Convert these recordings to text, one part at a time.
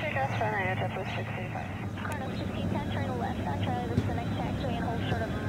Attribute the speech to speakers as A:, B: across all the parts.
A: takeoff, Sunrider, JetBlue 685. Cardinal 1610, turn left on Charlie, this is the next taxiway and hold short of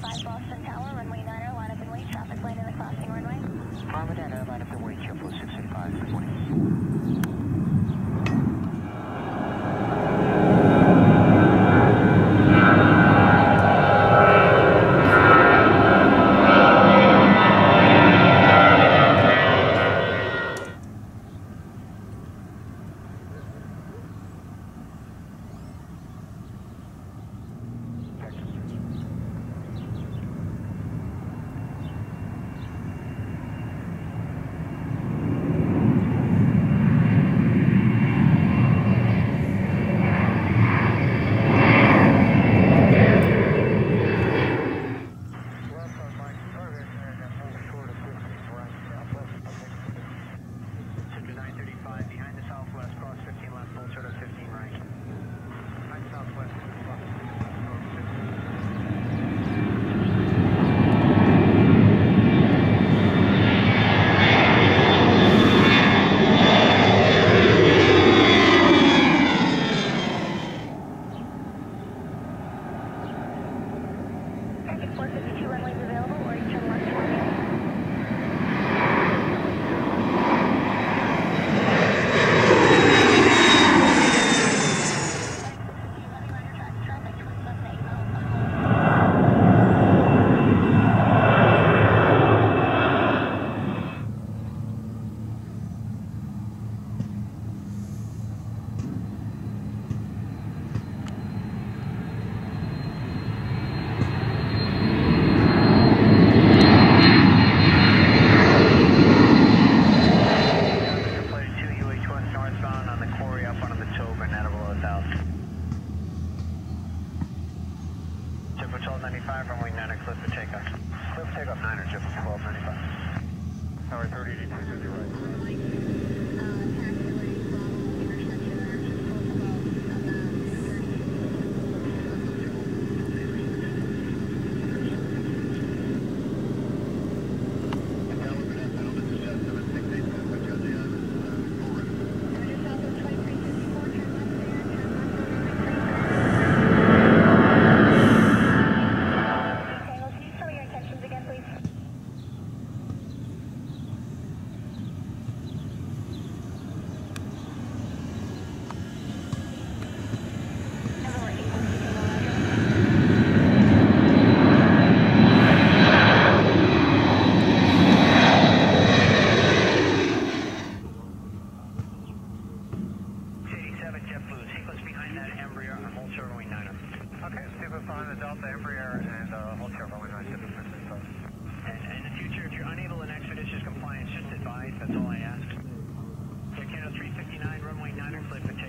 A: 5 Boston Tower, runway 90, line up and wait, traffic lane in the crossing runway.
B: Armadillo, line up and wait, triple six and 5, Triple 1295, runway 9 cliff for takeoff. Cliff takeoff 9er, triple 1295. Tower 30 right. Embraer and uh, hold short runway 9 And in the future, if you're unable in expeditious compliance, just advise, that's all I ask. Air 359, runway 9er, clear for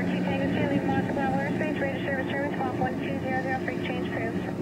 B: Tower,
A: 2 Tango Charlie, Moscow, airspace, rate of service, service, 11200, free exchange
B: proof.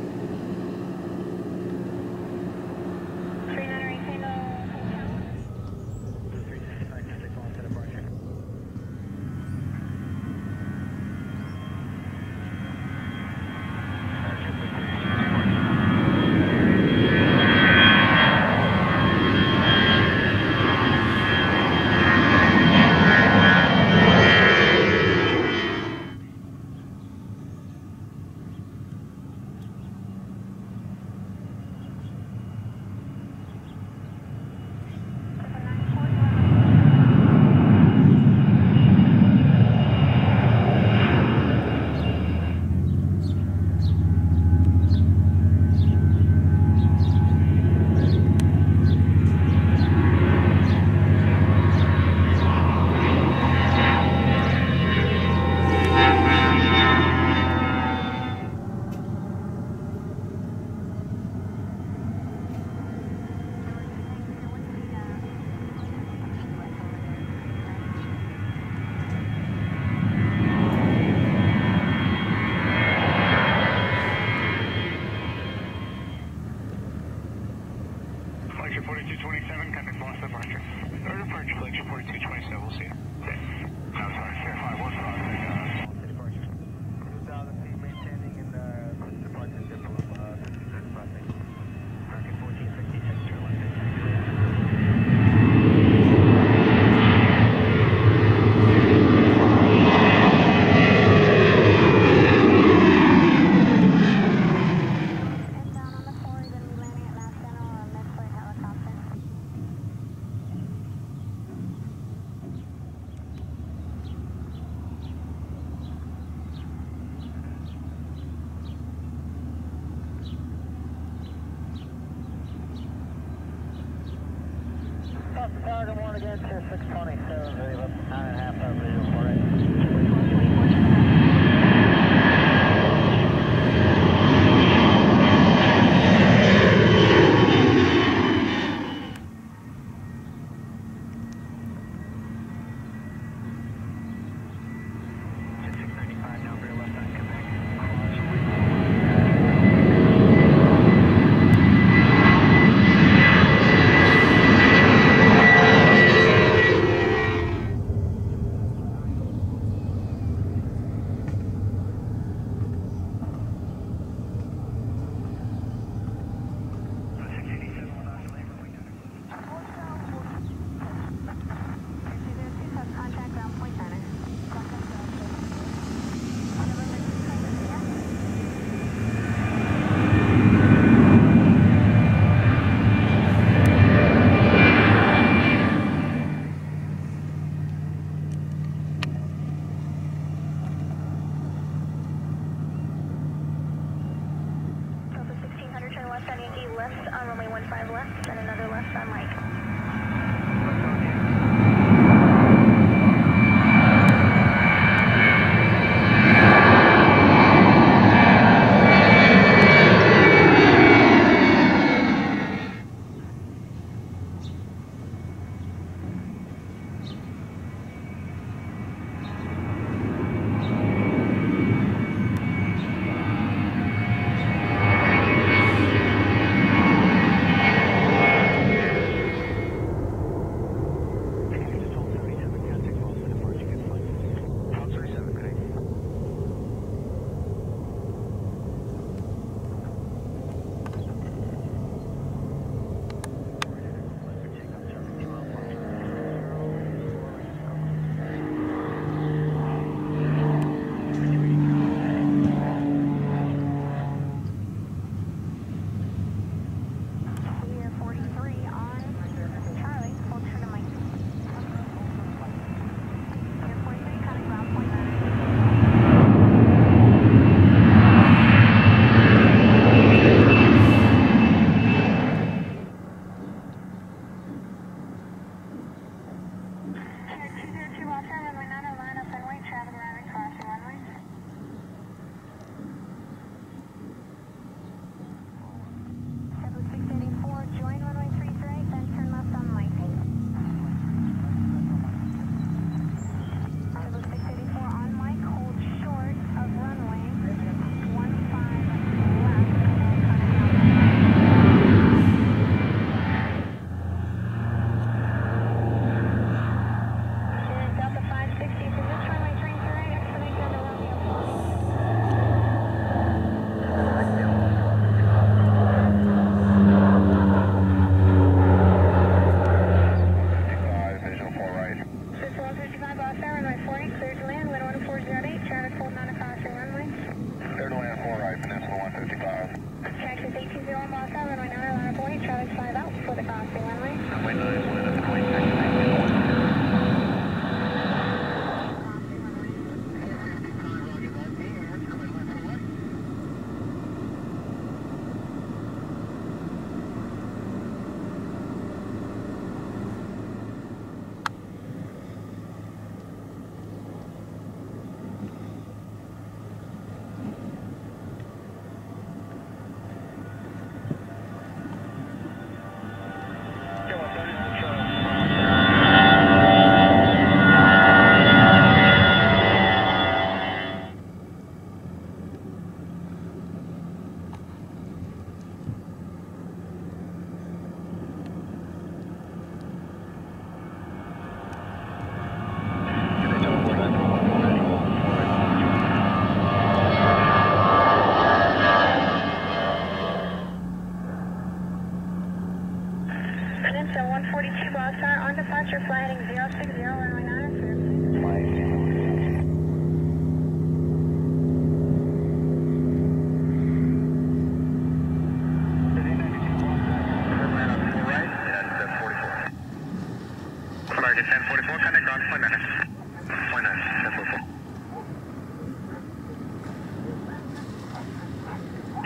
B: 627,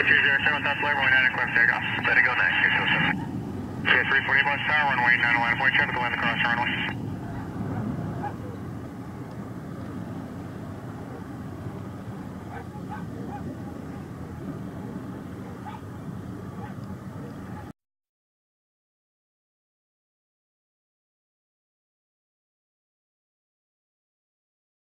C: Two zero seven South Flight, runway 9, request takeoff. Let it go 9, 607. Okay, 340 bus tower, runway 9, line of point, traffic, land across runway.